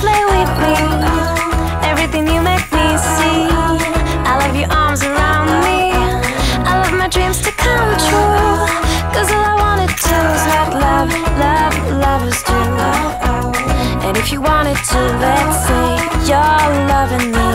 play with me. Everything you make me see. I love your arms around me. I love my dreams to come true. Cause all I wanted to is love, love, love, lovers do. And if you wanted to, let's say you're loving me.